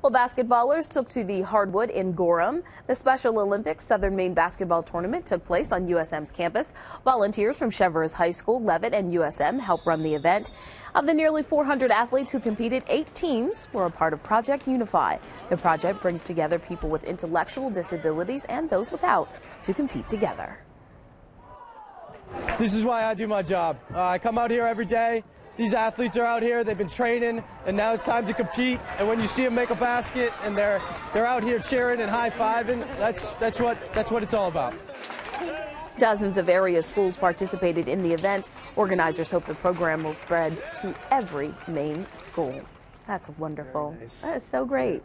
Well, basketballers took to the hardwood in Gorham. The Special Olympics Southern Maine basketball tournament took place on USM's campus. Volunteers from Cheverus High School, Leavitt, and USM helped run the event. Of the nearly 400 athletes who competed, eight teams were a part of Project Unify. The project brings together people with intellectual disabilities and those without to compete together. This is why I do my job. Uh, I come out here every day. These athletes are out here. They've been training, and now it's time to compete. And when you see them make a basket, and they're they're out here cheering and high fiving, that's that's what that's what it's all about. Dozens of area schools participated in the event. Organizers hope the program will spread to every Maine school. That's wonderful. Nice. That is so great.